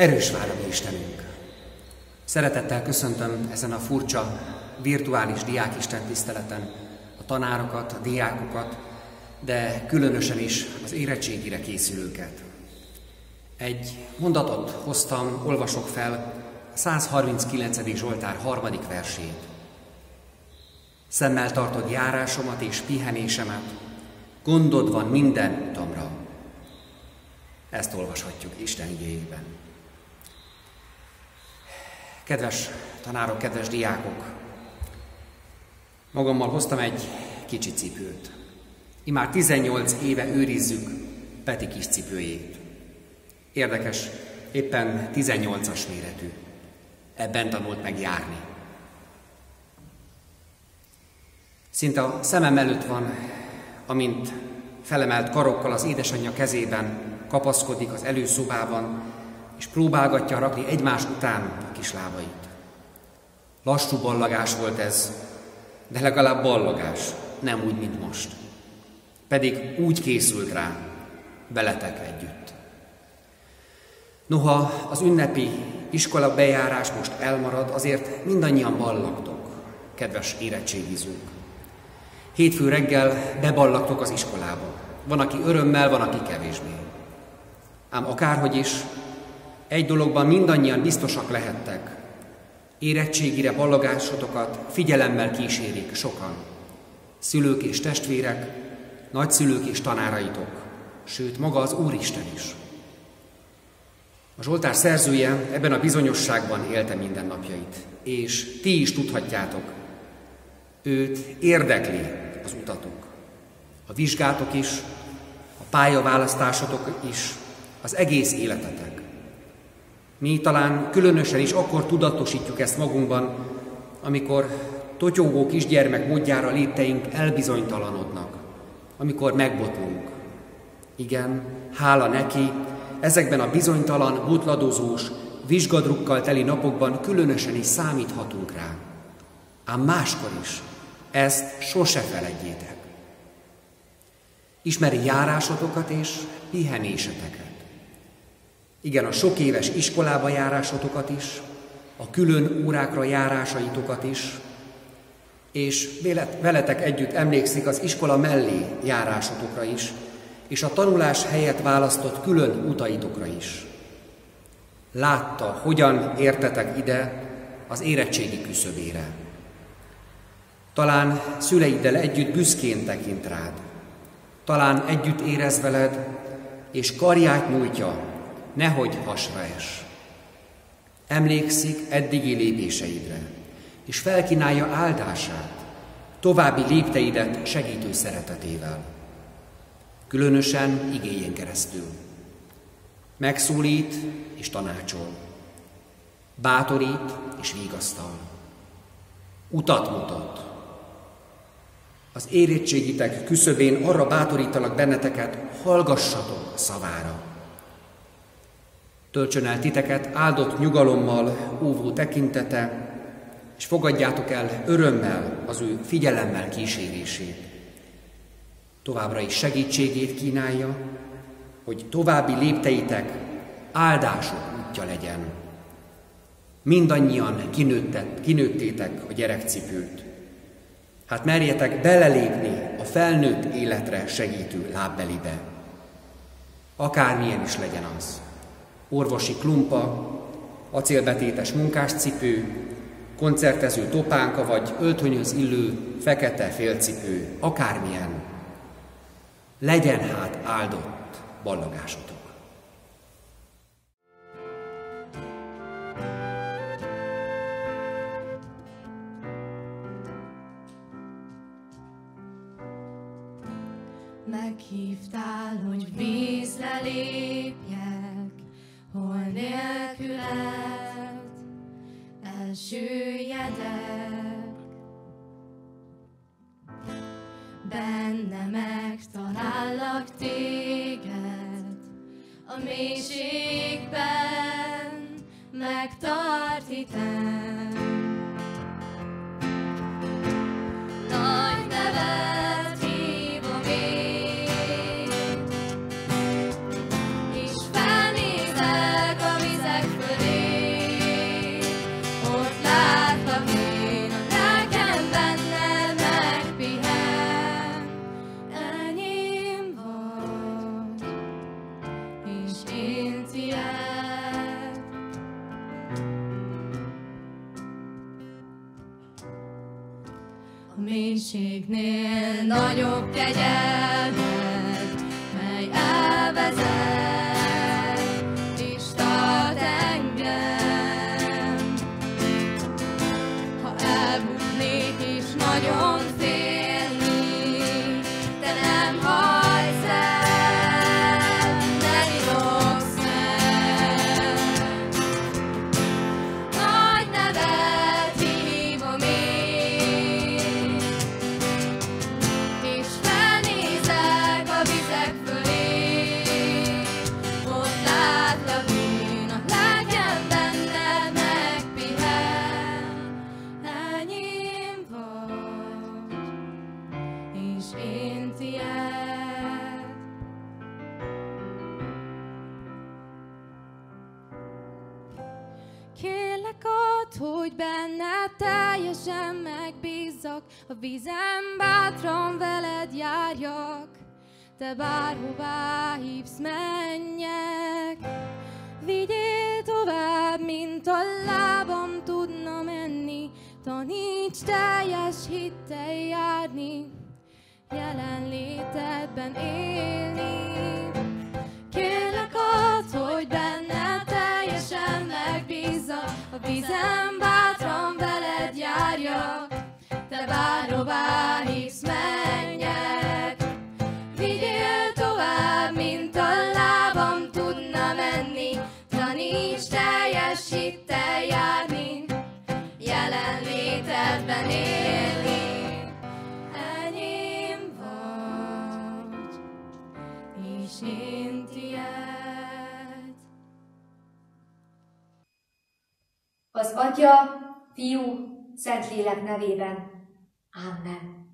Erős vár a mi Istenünk. Szeretettel köszöntöm ezen a furcsa, virtuális diákisten tiszteleten a tanárokat, a diákokat, de különösen is az érettségire készülőket. Egy mondatot hoztam, olvasok fel a 139. Zsoltár harmadik versét. Szemmel tartod járásomat és pihenésemet, gondod van minden utamra. Ezt olvashatjuk Isten igéjében. Kedves tanárok, kedves diákok! Magammal hoztam egy kicsi cipőt. Imár 18 éve őrizzük Peti kis cipőjét. Érdekes, éppen 18-as méretű. Ebben tanult meg járni. Szinte a szemem előtt van, amint felemelt karokkal az édesanyja kezében kapaszkodik az előszobában, és próbálgatja rakni egymás után kis lábait. Lassú ballagás volt ez, de legalább ballagás, nem úgy, mint most. Pedig úgy készült rá, veletek együtt. Noha az ünnepi iskola bejárás most elmarad, azért mindannyian ballagtok, kedves érettségizők. Hétfő reggel beballagtok az iskolába. Van, aki örömmel, van, aki kevésbé. Ám akárhogy is, egy dologban mindannyian biztosak lehettek. Érettségire ballagásotokat figyelemmel kísérik sokan. Szülők és testvérek, nagyszülők és tanáraitok, sőt maga az Úristen is. A Zsoltár szerzője ebben a bizonyosságban élte mindennapjait, és ti is tudhatjátok, őt érdekli az utatok, a vizsgátok is, a pályaválasztásotok is, az egész életetek. Mi talán különösen is akkor tudatosítjuk ezt magunkban, amikor totyógó kisgyermek módjára lépteink elbizonytalanodnak, amikor megbotlunk. Igen, hála neki, ezekben a bizonytalan, butladozós, vizsgadrukkal teli napokban különösen is számíthatunk rá. Ám máskor is, ezt sose feledjétek. Ismeri járásotokat és pihenéseteket. Igen, a sok éves iskolába járásotokat is, a külön órákra járásaitokat is, és veletek együtt emlékszik az iskola mellé járásotokra is, és a tanulás helyett választott külön utaitokra is. Látta, hogyan értetek ide az érettségi küszöbére. Talán szüleiddel együtt büszkén tekint rád. Talán együtt érez veled, és karját nyújtja, nehogy hasra es. Emlékszik eddigi lépéseidre, és felkínálja áldását, további lépteidet segítő szeretetével. Különösen igényen keresztül. Megszólít és tanácsol. Bátorít és vigasztal. Utat mutat az érettségitek küszöbén arra bátorítalak benneteket, hallgassatok szavára. Töltsön el titeket áldott nyugalommal, óvó tekintete, és fogadjátok el örömmel az ő figyelemmel kísérését. Továbbra is segítségét kínálja, hogy további lépteitek áldások útja legyen. Mindannyian kinőttet, kinőttétek a gyerekcipőt. Hát merjetek belelépni a felnőtt életre segítő lábbelibe. Akármilyen is legyen az. Orvosi klumpa, acélbetétes munkáscipő, koncertező topánka vagy öltönyöz illő fekete félcipő, akármilyen. Legyen hát áldott ballagásotok. Meghívtál, hogy vízre lépjek, hol nélküled elsüllyedek. Benne megtalállak téged, a mélységben megtart hitem. Minél nagyobb kegyelmet, és én tiéd. Kérlek add, hogy benned teljesen megbízzak, a vízem bátran veled járjak, te bárhová hívsz, menjek. Vigyél tovább, mint a lábam tudna menni, taníts teljes hittel járni, jelenlétedben élni. Kérlek add, hogy benned teljesen megbízzak, a vízem bátran veled járjak, te bárhová hívsz, menjek. Vigyél tovább, mint a lábam tudna menni, taníts teljes hittel járni, jelenlétedben élni. Az Atya, Fiú, Szentlélek nevében. Amen.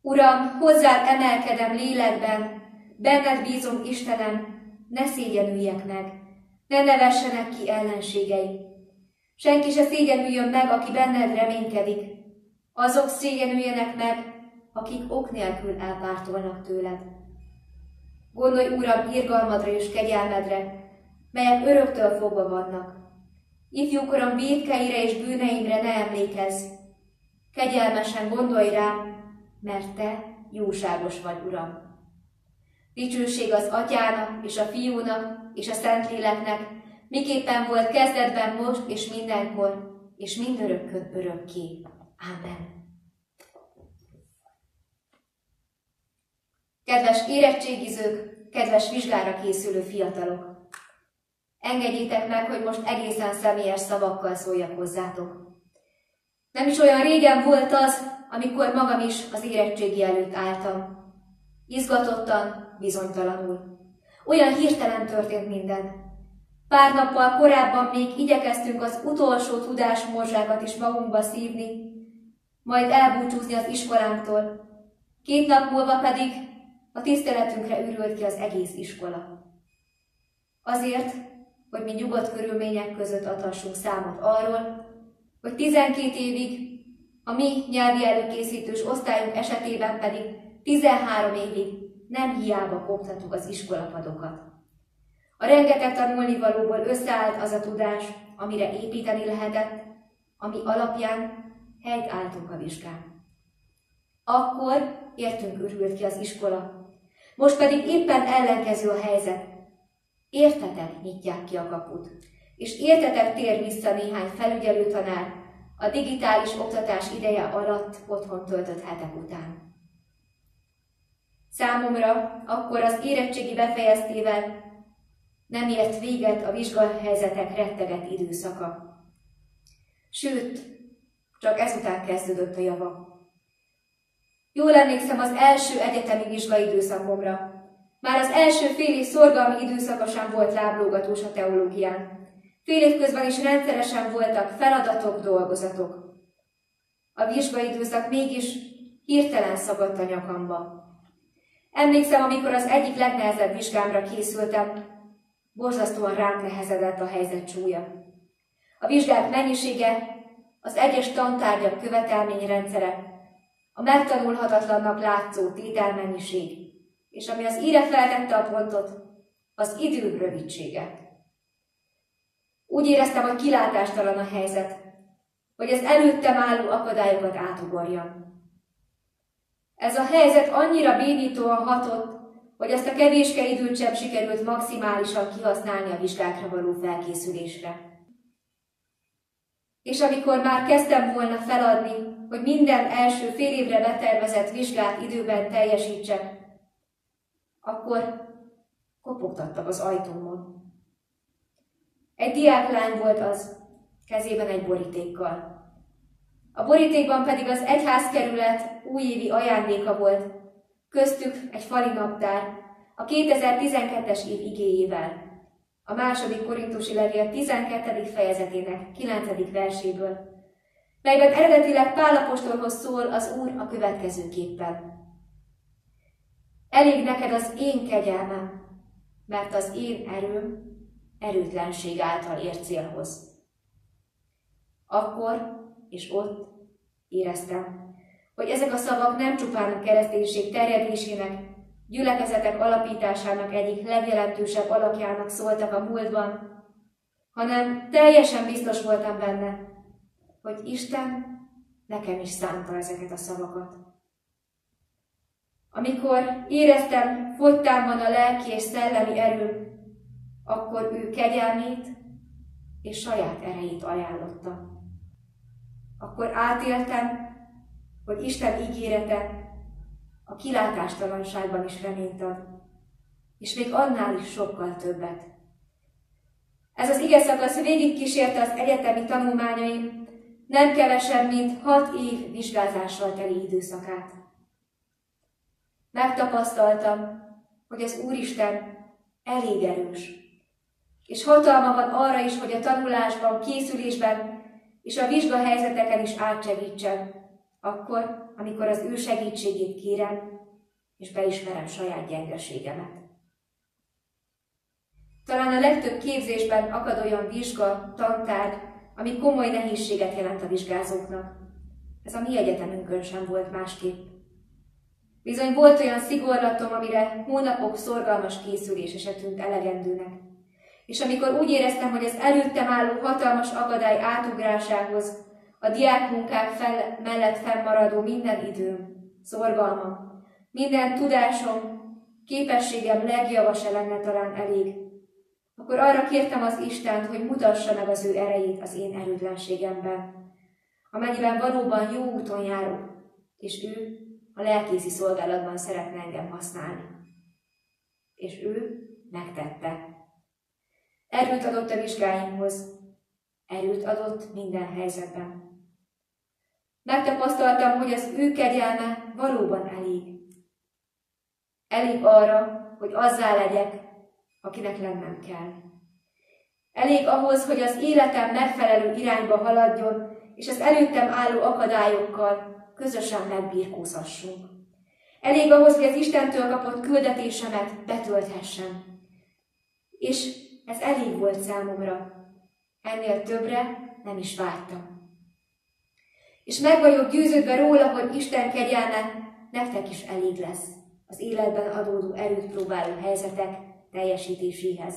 Uram, hozzád emelkedem lélekben, benned bízom Istenem, ne szégyenüljek meg, ne nevessenek ki ellenségei. Senki se szégyenüljön meg, aki benned reménykedik. Azok szégyenüljenek meg, akik ok nélkül elpártolnak tőled. Gondolj, Uram, irgalmadra és kegyelmedre, melyek öröktől fogva vannak. Ifjúkorom védkeire és bűneimre ne emlékezz. Kegyelmesen gondolj rám, mert te jóságos vagy, Uram. Dicsőség az Atyának és a Fiúnak és a Szentléleknek, miképpen volt kezdetben most és mindenkor, és mindörökkön örökké. Amen. Kedves érettségizők, kedves vizsgára készülő fiatalok! Engedjétek meg, hogy most egészen személyes szavakkal szóljak hozzátok. Nem is olyan régen volt az, amikor magam is az érettségi előtt álltam. Izgatottan, bizonytalanul. Olyan hirtelen történt minden. Pár nappal korábban még igyekeztünk az utolsó tudásmorzsákat is magunkba szívni, majd elbúcsúzni az iskolánktól. Két nap múlva pedig a tiszteletünkre ürült ki az egész iskola. Azért, hogy mi nyugodt körülmények között adhassunk számot arról, hogy 12 évig, a mi nyelvi előkészítős osztályunk esetében pedig 13 évig nem hiába koptattuk az iskolapadokat. A rengeteg tanulnivalóból összeállt az a tudás, amire építeni lehetett, ami alapján helyt álltunk a vizsgán. Akkor értünk örült ki az iskola. Most pedig éppen ellenkező a helyzet. Értetek nyitják ki a kaput, és értetek tér vissza néhány felügyelő tanár a digitális oktatás ideje alatt otthon töltött hetek után. Számomra akkor az érettségi befejeztével nem ért véget a vizsgahelyzetek retteget időszaka. Sőt, csak ezután kezdődött a java. Jól emlékszem az első egyetemi vizsgaidőszakomra. Már az első fél év szorgalmi időszaka sem volt láblógatós a teológián. Fél év közben is rendszeresen voltak feladatok, dolgozatok. A vizsgaidőszak mégis hirtelen szagadt a nyakamba. Emlékszem, amikor az egyik legnehezebb vizsgámra készültem, borzasztóan rám nehezedett a helyzet súlya. A vizsgák mennyisége, az egyes tantárgyak követelményrendszere, a megtanulhatatlannak látszó tételmennyiség, és ami az íre feltette a pontot, az idő rövidsége. Úgy éreztem, hogy kilátástalan a helyzet, hogy az előttem álló akadályokat átugorjam. Ez a helyzet annyira bénítóan hatott, hogy azt a kevéske időt sem sikerült maximálisan kihasználni a vizsgákra való felkészülésre. És amikor már kezdtem volna feladni, hogy minden első fél évre betervezett vizsgát időben teljesítsek, akkor kopogtattak az ajtómon. Egy diáklány volt az, kezében egy borítékkal. A borítékban pedig az egyházkerület újévi ajándéka volt, köztük egy fali naptár, a 2012-es év igéjével, a második korintusi levél 12. fejezetének 9. verséből, melyben eredetileg Pálapostolhoz szól az Úr a következőképpen. Elég neked az én kegyelmem, mert az én erőm erőtlenség által ér célhoz. Akkor és ott éreztem, hogy ezek a szavak nem csupán a kereszténység terjedésének, gyülekezetek alapításának egyik legjelentősebb alakjának szóltak a múltban, hanem teljesen biztos voltam benne, hogy Isten nekem is szánta ezeket a szavakat. Amikor éreztem, fogytán van a lelki és szellemi erőm, akkor ő kegyelmét és saját erejét ajánlotta. Akkor átéltem, hogy Isten ígérete a kilátástalanságban is reményt ad, és még annál is sokkal többet. Ez az ige szakasz végig kísérte az egyetemi tanulmányaim, nem kevesebb, mint hat év vizsgázással teli időszakát. Megtapasztaltam, hogy az Úristen elég erős, és hatalma van arra is, hogy a tanulásban, készülésben és a vizsgahelyzeteken is átsegítsen, akkor, amikor az ő segítségét kérem, és beismerem saját gyengeségemet. Talán a legtöbb képzésben akad olyan vizsga, tantárgy, ami komoly nehézséget jelent a vizsgázóknak. Ez a mi egyetemünkön sem volt másképp. Bizony volt olyan szigorlatom, amire hónapok szorgalmas készülés tűnt elegendőnek. És amikor úgy éreztem, hogy az előttem álló hatalmas akadály átugrásához, a diákmunkák fel, mellett fennmaradó minden időm, szorgalmam, minden tudásom, képességem legjava se lenne talán elég, akkor arra kértem az Istent, hogy mutassa meg az ő erejét az én erőtlenségemben, amennyiben valóban jó úton járok, és ő a lelkészi szolgálatban szeretne engem használni. És ő megtette. Erőt adott a vizsgáimhoz, erőt adott minden helyzetben. Megtapasztaltam, hogy az ő kegyelme valóban elég. Elég arra, hogy azzá legyek, akinek lennem kell. Elég ahhoz, hogy az életem megfelelő irányba haladjon, és az előttem álló akadályokkal közösen megbírkózhassunk. Elég ahhoz, hogy az Istentől kapott küldetésemet betölthessem. És ez elég volt számomra. Ennél többre nem is vártam. És meg vagyok győződve róla, hogy Isten kegyelme nektek is elég lesz az életben adódó erőt próbáló helyzetek teljesítéséhez,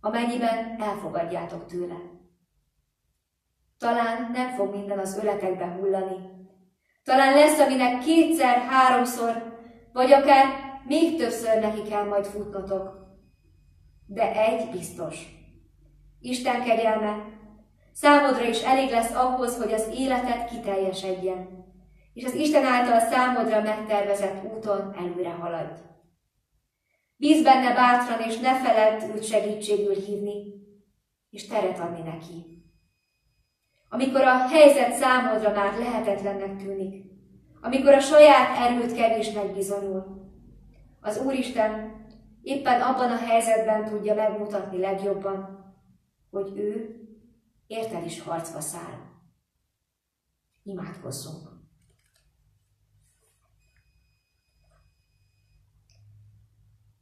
amennyiben elfogadjátok tőle. Talán nem fog minden az öletekbe hullani. Talán lesz, aminek kétszer, háromszor, vagy akár még többször neki kell majd futnotok. De egy biztos. Isten kegyelme számodra is elég lesz ahhoz, hogy az életed kiteljesedjen, és az Isten által számodra megtervezett úton előre haladj. Bíz benne bátran, és ne feledd őt segítségül hívni, és teret adni neki. Amikor a helyzet számodra már lehetetlennek tűnik, amikor a saját erőt kevésnek bizonyul, az Úristen éppen abban a helyzetben tudja megmutatni legjobban, hogy ő érted is harcba száll. Imádkozzunk!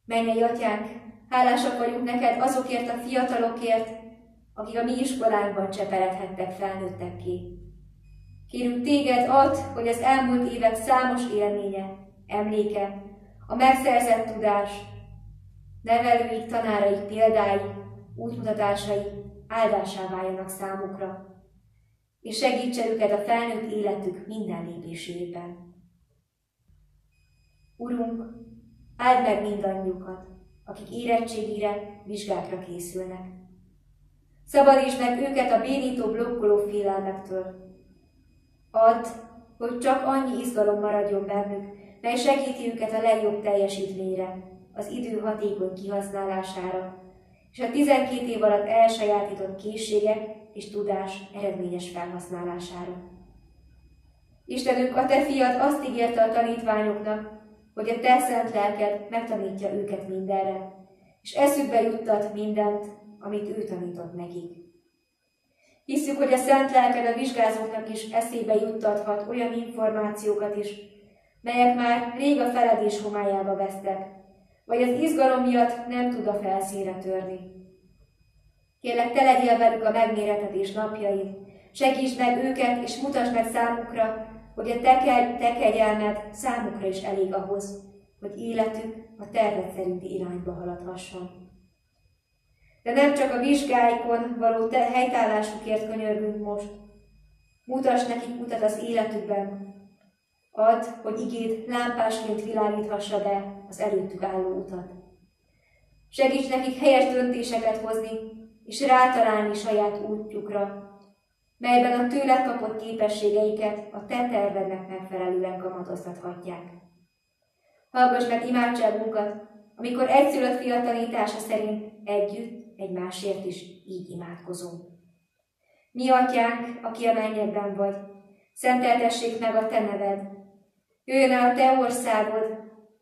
Mennyei atyánk, hálásak vagyunk neked azokért a fiatalokért, akik a mi iskolánkban cseperedhettek felnőttek ki. Kérünk téged ad, hogy az elmúlt évek számos élménye, emléke, a megszerzett tudás, nevelőik, tanárai példái, útmutatásai áldásá váljanak számukra, és segítse őket a felnőtt életük minden lépésében. Urunk, áld meg mindannyiukat, akik érettségire, vizsgákra készülnek. Szabadítsd meg őket a bénító, blokkoló félelmektől. Add, hogy csak annyi izgalom maradjon bennük, mely segíti őket a legjobb teljesítményre, az idő hatékony kihasználására, és a 12 év alatt elsajátított készségek és tudás eredményes felhasználására. Istenünk, a te fiad azt ígérte a tanítványoknak, hogy a te szent lelked megtanítja őket mindenre, és eszükbe juttat mindent, amit ő tanított nekik. Hiszük, hogy a szent lelked a vizsgázóknak is eszébe juttathat olyan információkat is, melyek már rég a feledés homályába vesztek, vagy az izgalom miatt nem tud a felszínre törni. Kérlek, te legyél velük a megméretetés napjaid, segítsd meg őket, és mutasd meg számukra, hogy a te, kegy, te kegyelmed számukra is elég ahhoz, hogy életük a terved szerinti irányba haladhasson. De nem csak a vizsgáikon való te helytállásukért könyörgünk most. Mutasd nekik utat az életükben. Add, hogy igéd lámpásként világíthassa be az előttük álló utat. Segíts nekik helyes döntéseket hozni, és rátalálni saját útjukra, melyben a tőled kapott képességeiket a te tervednek megfelelően kamatoztathatják. Hallgass meg imádságunkat, amikor egyszülött fia tanítása szerint együtt egymásért is így imádkozunk. Mi atyánk, aki a mennyekben vagy, szenteltessék meg a te neved. Jöjjön el a te országod,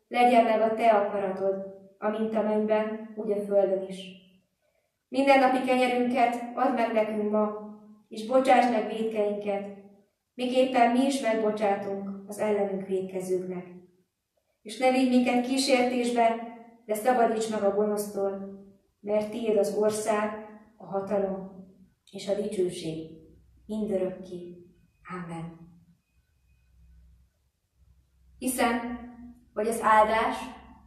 legyen meg a te akaratod, amint a mennyben, úgy a földön is. Minden napi kenyerünket add meg nekünk ma, és bocsáss meg védkeinket, miképpen mi is megbocsátunk az ellenünk védkezőknek. És ne vigy minket kísértésbe, de szabadíts meg a gonosztól, mert tiéd az ország, a hatalom és a dicsőség mindörökké. Amen. Hiszen, hogy az áldás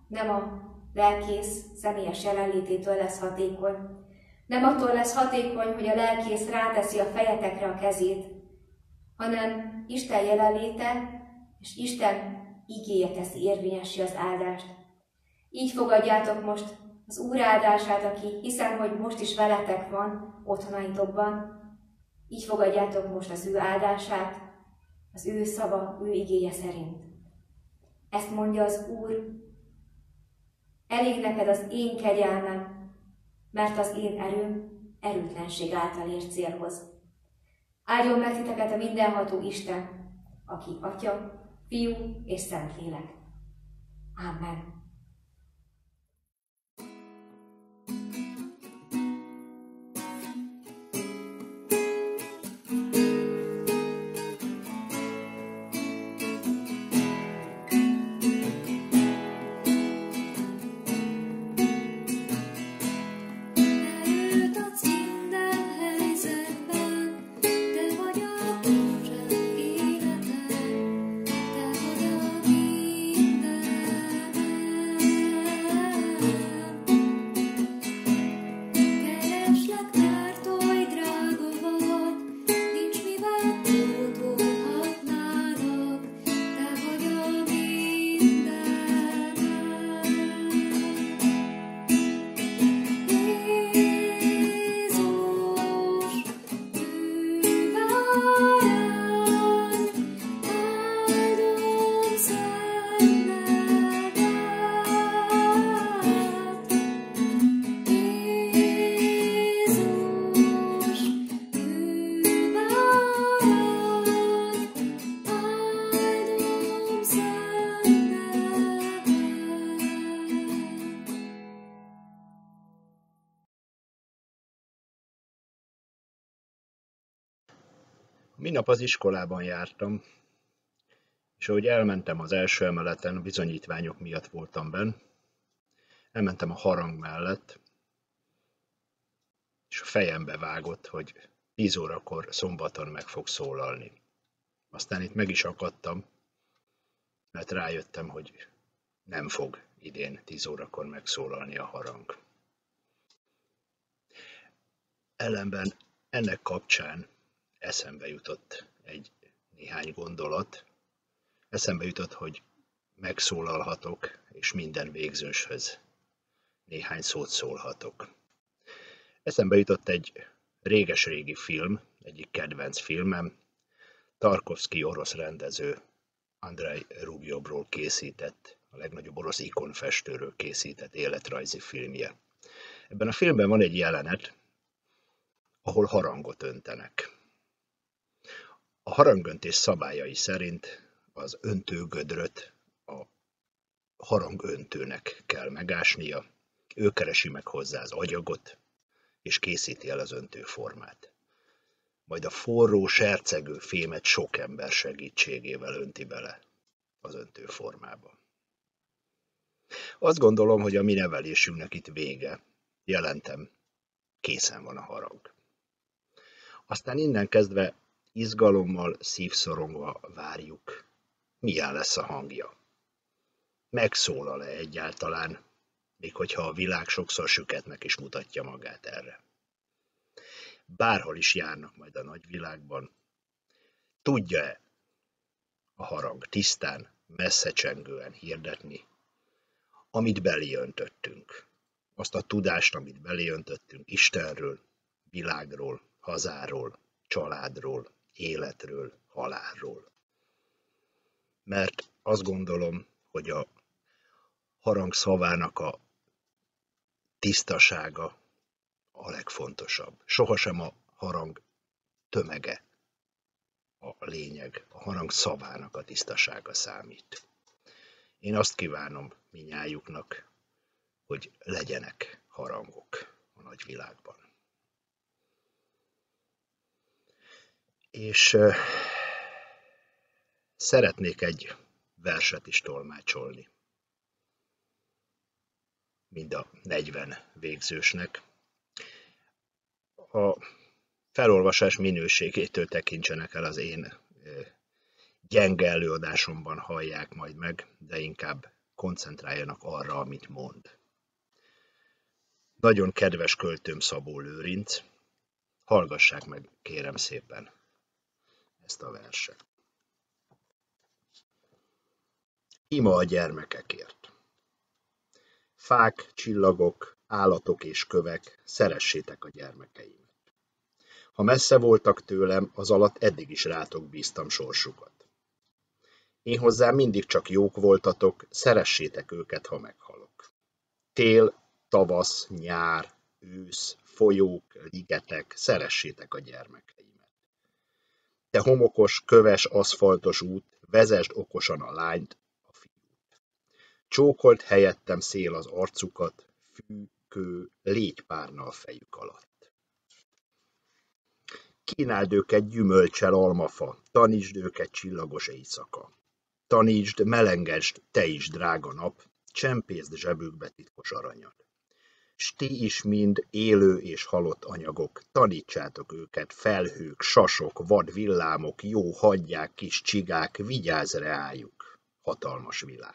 nem a lelkész személyes jelenlététől lesz hatékony, nem attól lesz hatékony, hogy a lelkész ráteszi a fejetekre a kezét, hanem Isten jelenléte és Isten igéje teszi érvényesi az áldást. Így fogadjátok most az Úr áldását, aki hiszen, hogy most is veletek van otthonaitokban, így fogadjátok most az ő áldását, az ő szava, ő igéje szerint. Ezt mondja az Úr, elég neked az én kegyelmem, mert az én erőm erőtlenség által ér célhoz. Áldjon meg titeket a mindenható Isten, aki Atya, Fiú és Szentlélek. Amen. Minap az iskolában jártam, és ahogy elmentem az első emeleten, bizonyítványok miatt voltam benn, elmentem a harang mellett, és a fejembe vágott, hogy 10 órakor szombaton meg fog szólalni. Aztán itt meg is akadtam, mert rájöttem, hogy nem fog idén 10 órakor megszólalni a harang. Ellenben ennek kapcsán eszembe jutott egy néhány gondolat. Eszembe jutott, hogy megszólalhatok, és minden végzőshöz néhány szót szólhatok. Eszembe jutott egy réges-régi film, egyik kedvenc filmem, Tarkovsky orosz rendező Andrei Rubyovról készített, a legnagyobb orosz ikonfestőről készített életrajzi filmje. Ebben a filmben van egy jelenet, ahol harangot öntenek. A harangöntés szabályai szerint az öntőgödröt a harangöntőnek kell megásnia, ő keresi meg hozzá az agyagot, és készíti el az öntőformát. Majd a forró, sercegő fémet sok ember segítségével önti bele az öntőformába. Azt gondolom, hogy a mi nevelésünknek itt vége. Jelentem, készen van a harang. Aztán innen kezdve izgalommal, szívszorongva várjuk, milyen lesz a hangja. Megszólal-e egyáltalán, még hogyha a világ sokszor süketnek is mutatja magát erre. Bárhol is járnak majd a nagyvilágban, tudja-e a harang tisztán, messzecsengően hirdetni, amit öntöttünk. Azt a tudást, amit öntöttünk Istenről, világról, hazáról, családról, életről, halálról. Mert azt gondolom, hogy a harang szavának a tisztasága a legfontosabb. Sohasem a harang tömege a lényeg, a harang szavának a tisztasága számít. Én azt kívánom minnyájuknak, hogy legyenek harangok a nagyvilágban. És szeretnék egy verset is tolmácsolni mind a 40 végzősnek. A felolvasás minőségétől tekintsenek el az én gyenge előadásomban hallják majd meg, de inkább koncentráljanak arra, amit mond. Nagyon kedves költőm Szabó Lőrinc, hallgassák meg kérem szépen ezt a verset. Ima a gyermekekért. Fák, csillagok, állatok és kövek, szeressétek a gyermekeimet. Ha messze voltak tőlem, az alatt eddig is rátok bíztam sorsukat. Én hozzám mindig csak jók voltatok, szeressétek őket, ha meghalok. Tél, tavasz, nyár, ősz, folyók, ligetek, szeressétek a gyermekeimet. Te homokos, köves, aszfaltos út, vezesd okosan a lányt, Csókolt helyettem szél az arcukat, fű, kő, légypárna a fejük alatt. Kínáld őket gyümölcsel almafa, tanítsd őket csillagos éjszaka. Tanítsd, melengesd, te is, drága nap, csempészd zsebükbe titkos aranyat. S ti is mind élő és halott anyagok, tanítsátok őket, felhők, sasok, vad villámok, jó hagyják, kis csigák, vigyázz reájuk, hatalmas világ.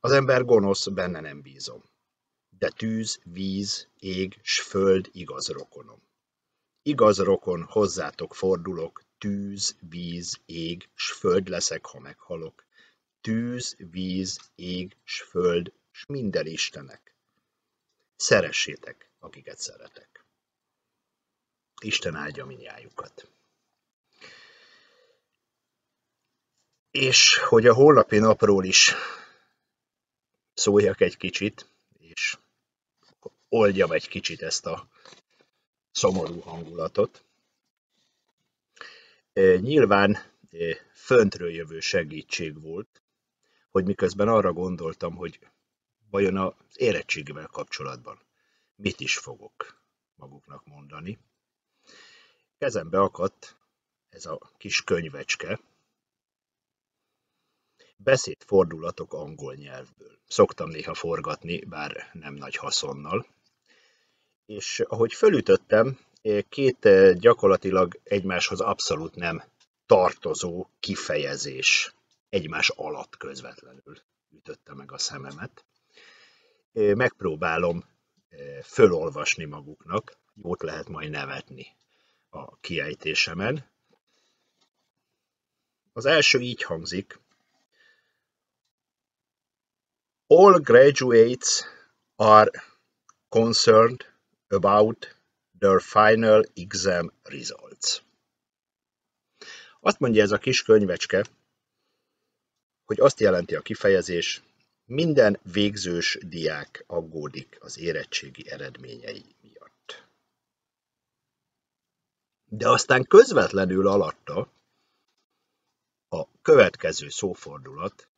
Az ember gonosz, benne nem bízom. De tűz, víz, ég, s föld igaz rokonom. Igaz rokon, hozzátok fordulok, tűz, víz, ég, s föld leszek, ha meghalok. Tűz, víz, ég, s föld, s minden Istenek. Szeressétek, akiket szeretek. Isten áldja minnyájukat. És hogy a holnapi napról is szóljak egy kicsit, és oldjam egy kicsit ezt a szomorú hangulatot. Nyilván föntről jövő segítség volt, hogy miközben arra gondoltam, hogy vajon az érettségivel kapcsolatban mit is fogok maguknak mondani. Kezembe akadt ez a kis könyvecske, Beszédfordulatok angol nyelvből. Szoktam néha forgatni, bár nem nagy haszonnal. És ahogy fölütöttem, két gyakorlatilag egymáshoz abszolút nem tartozó kifejezés egymás alatt közvetlenül ütötte meg a szememet. Megpróbálom fölolvasni maguknak, jót lehet majd nevetni a kiejtésemen. Az első így hangzik, all graduates are concerned about their final exam results. Azt mondja ez a kis könyvecske, hogy azt jelenti a kifejezés, minden végzős diák aggódik az érettségi eredményei miatt. De aztán közvetlenül alatta a következő szófordulat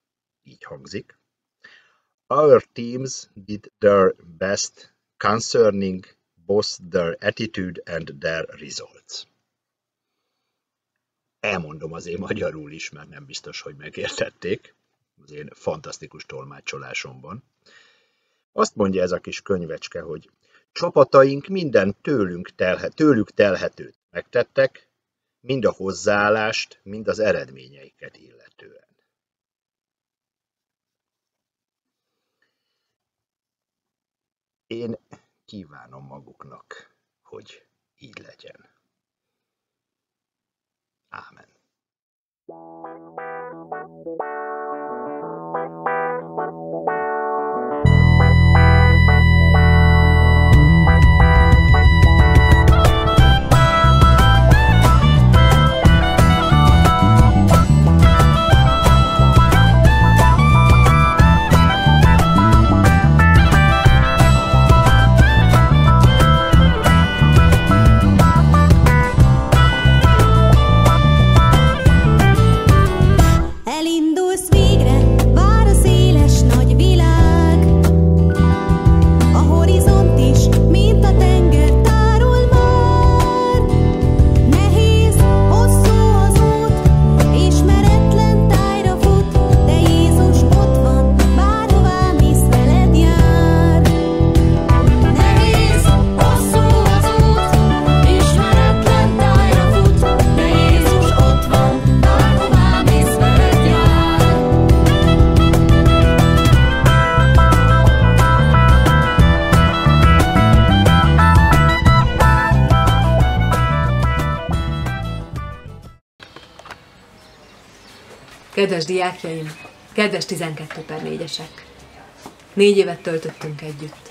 így hangzik. Our teams did their best concerning both their attitude and their results. Elmondom azért magyarul is, mert nem biztos, hogy megértették az én fantasztikus tolmácsolásomban. Azt mondja ez a kis könyvecske, hogy csapataink minden tőlünk telhet, tőlük telhetőt megtettek, mind a hozzáállást, mind az eredményeiket illetően. Én kívánom maguknak, hogy így legyen. Ámen. Elindulsz Kedves diákjaim, kedves 12 per 4-esek! Négy évet töltöttünk együtt.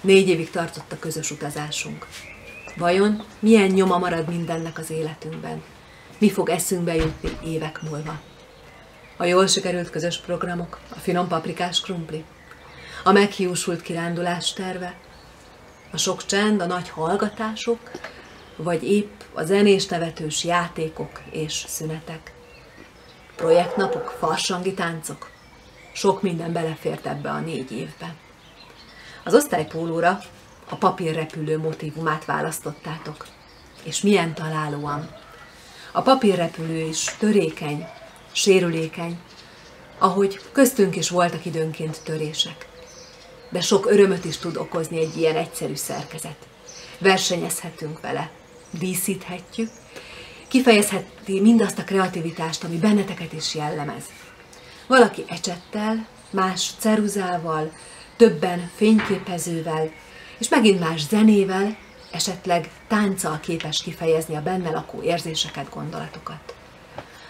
Négy évig tartott a közös utazásunk. Vajon milyen nyoma marad mindennek az életünkben? Mi fog eszünkbe jutni évek múlva? A jól sikerült közös programok, a finom paprikás krumpli, a meghiúsult kirándulás terve, a sok csend, a nagy hallgatások, vagy épp a zenés nevetős játékok és szünetek. Projektnapok, farsangi táncok. Sok minden belefért ebbe a négy évbe. Az osztálypólóra a papírrepülő motivumát választottátok. És milyen találóan. A papírrepülő is törékeny, sérülékeny, ahogy köztünk is voltak időnként törések. De sok örömöt is tud okozni egy ilyen egyszerű szerkezet. Versenyezhetünk vele, díszíthetjük, kifejezheti mindazt a kreativitást, ami benneteket is jellemez. Valaki ecsettel, más ceruzával, többen fényképezővel, és megint más zenével, esetleg tánccal képes kifejezni a benne lakó érzéseket, gondolatokat.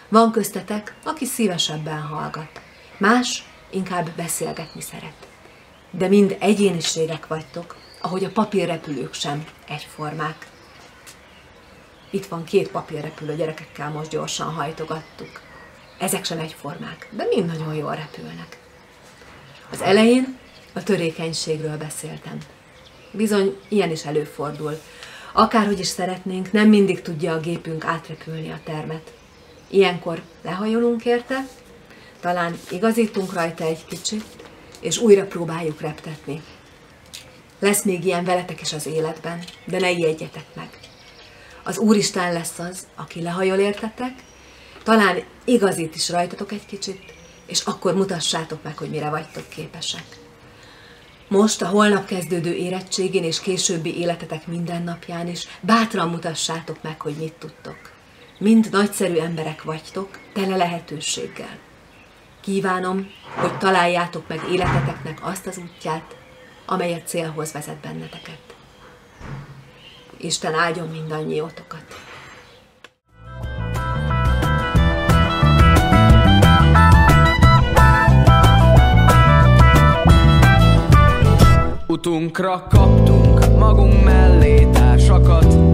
Van köztetek, aki szívesebben hallgat, más inkább beszélgetni szeret. De mind egyéniségek vagytok, ahogy a papírrepülők sem egyformák. Itt van két papírrepülő gyerekekkel, most gyorsan hajtogattuk. Ezek sem egyformák, de mind nagyon jól repülnek. Az elején a törékenységről beszéltem. Bizony, ilyen is előfordul. Akárhogy is szeretnénk, nem mindig tudja a gépünk átrepülni a termet. Ilyenkor lehajolunk érte, talán igazítunk rajta egy kicsit, és újra próbáljuk reptetni. Lesz még ilyen veletek is az életben, de ne ijedjetek meg. Az Úristen lesz az, aki lehajol értetek, talán igazít is rajtatok egy kicsit, és akkor mutassátok meg, hogy mire vagytok képesek. Most a holnap kezdődő érettségén és későbbi életetek mindennapján is bátran mutassátok meg, hogy mit tudtok. Mind nagyszerű emberek vagytok, tele lehetőséggel. Kívánom, hogy találjátok meg életeteknek azt az útját, amely a célhoz vezet benneteket. Isten áldjon mindannyi otokat. Utunkra kaptunk magunk mellé társakat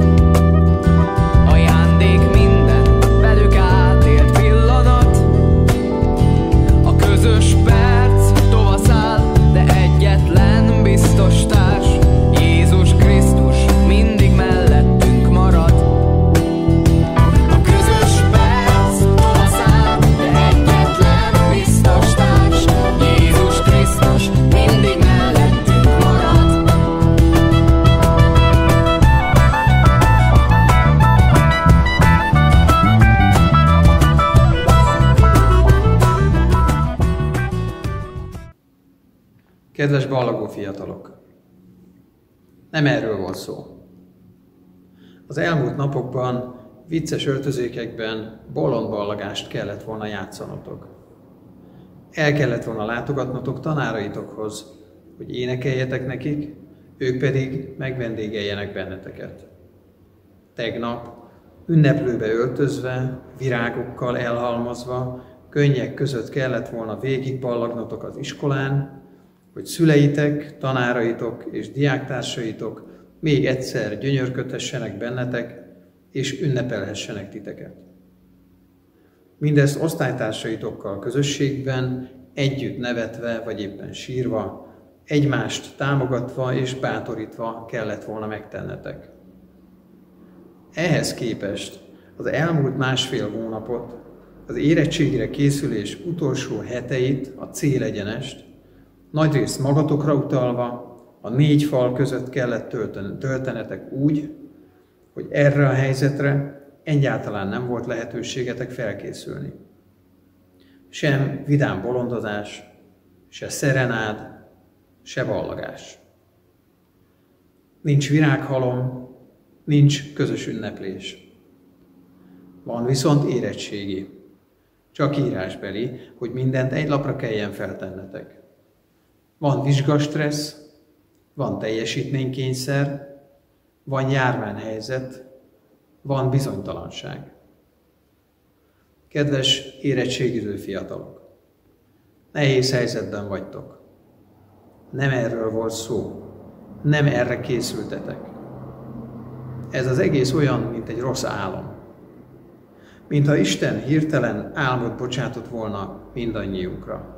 fiatalok! Nem erről volt szó. Az elmúlt napokban vicces öltözékekben bolondballagást kellett volna játszanotok. El kellett volna látogatnotok tanáraitokhoz, hogy énekeljetek nekik, ők pedig megvendégeljenek benneteket. Tegnap ünneplőbe öltözve, virágokkal elhalmozva, könnyek között kellett volna végigballagnotok az iskolán, hogy szüleitek, tanáraitok és diáktársaitok még egyszer gyönyörködhessenek bennetek, és ünnepelhessenek titeket. Mindezt osztálytársaitokkal közösségben, együtt nevetve, vagy éppen sírva, egymást támogatva és bátorítva kellett volna megtennetek. Ehhez képest az elmúlt másfél hónapot, az érettségire készülés utolsó heteit, a célegyenest, nagyrészt magatokra utalva, a négy fal között kellett tölten- töltenetek úgy, hogy erre a helyzetre egyáltalán nem volt lehetőségetek felkészülni. Sem vidám bolondozás, se szerenád, se ballagás. Nincs virághalom, nincs közös ünneplés. Van viszont érettségi, csak írásbeli, hogy mindent egy lapra kelljen feltennetek. Van vizsgastressz, van teljesítménykényszer, van járványhelyzet, van bizonytalanság. Kedves érettségiző fiatalok, nehéz helyzetben vagytok. Nem erről volt szó, nem erre készültetek. Ez az egész olyan, mint egy rossz álom. Mintha Isten hirtelen álmot bocsátott volna mindannyiunkra.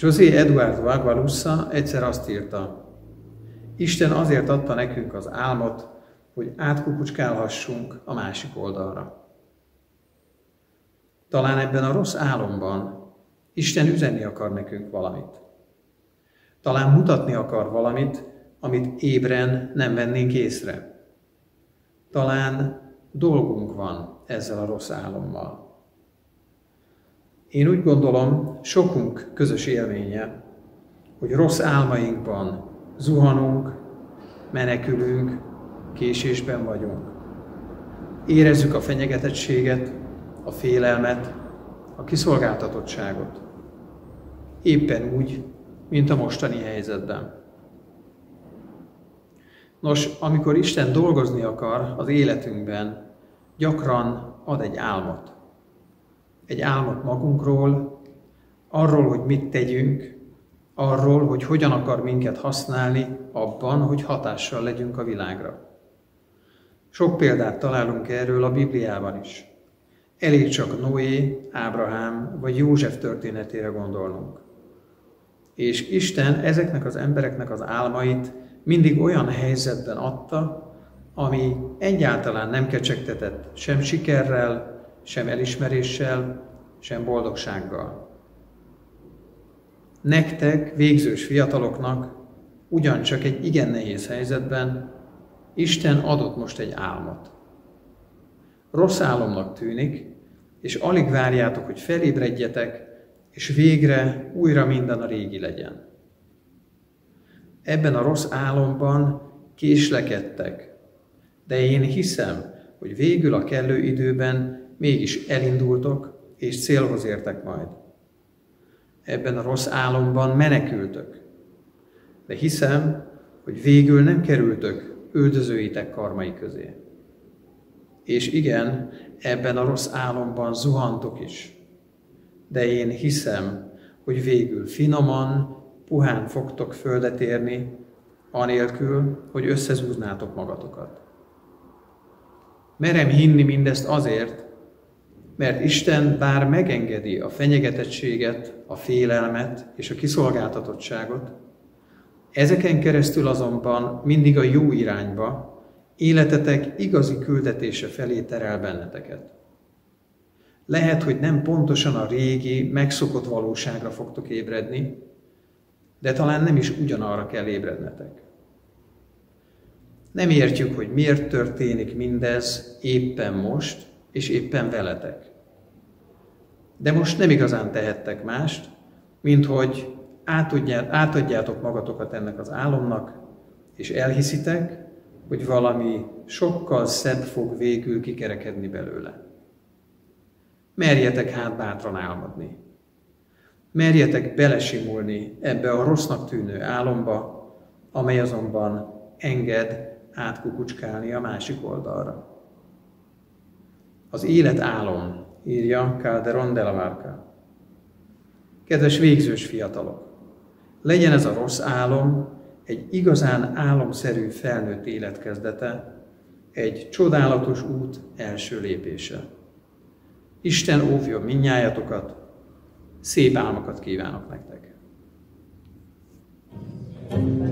José Eduardo Agualusa egyszer azt írta, Isten azért adta nekünk az álmot, hogy átkukucskálhassunk a másik oldalra. Talán ebben a rossz álomban Isten üzenni akar nekünk valamit. Talán mutatni akar valamit, amit ébren nem vennénk észre. Talán dolgunk van ezzel a rossz álommal. Én úgy gondolom, sokunk közös élménye, hogy rossz álmainkban zuhanunk, menekülünk, késésben vagyunk. Érezzük a fenyegetettséget, a félelmet, a kiszolgáltatottságot. Éppen úgy, mint a mostani helyzetben. Nos, amikor Isten dolgozni akar az életünkben, gyakran ad egy álmot. Egy álmot magunkról, arról, hogy mit tegyünk, arról, hogy hogyan akar minket használni abban, hogy hatással legyünk a világra. Sok példát találunk erről a Bibliában is. Elég csak Noé, Ábrahám vagy József történetére gondolnunk. És Isten ezeknek az embereknek az álmait mindig olyan helyzetben adta, ami egyáltalán nem kecsegtetett sem sikerrel, sem elismeréssel, sem boldogsággal. Nektek, végzős fiataloknak, ugyancsak egy igen nehéz helyzetben Isten adott most egy álmot. Rossz álomnak tűnik, és alig várjátok, hogy felébredjetek, és végre újra minden a régi legyen. Ebben a rossz álomban késlekedtek, de én hiszem, hogy végül a kellő időben mégis elindultok, és célhoz értek majd. Ebben a rossz álomban menekültök, de hiszem, hogy végül nem kerültök üldözőitek karmai közé. És igen, ebben a rossz álomban zuhantok is. De én hiszem, hogy végül finoman puhán fogtok földet érni, anélkül, hogy összezúznátok magatokat. Merem hinni mindezt azért, mert Isten bár megengedi a fenyegetettséget, a félelmet és a kiszolgáltatottságot, ezeken keresztül azonban mindig a jó irányba, életetek igazi küldetése felé terel benneteket. Lehet, hogy nem pontosan a régi, megszokott valóságra fogtok ébredni, de talán nem is ugyanarra kell ébrednetek. Nem értjük, hogy miért történik mindez éppen most, és éppen veletek. De most nem igazán tehettek mást, mint hogy átadjátok magatokat ennek az álomnak, és elhiszitek, hogy valami sokkal szebb fog végül kikerekedni belőle. Merjetek hát bátran álmodni. Merjetek belesimulni ebbe a rossznak tűnő álomba, amely azonban enged átkukucskálni a másik oldalra. Az élet álom, írja Calderon de la Marca. Kedves végzős fiatalok, legyen ez a rossz álom egy igazán álomszerű felnőtt életkezdete, egy csodálatos út első lépése. Isten óvja minnyájatokat, szép álmokat kívánok nektek! Itt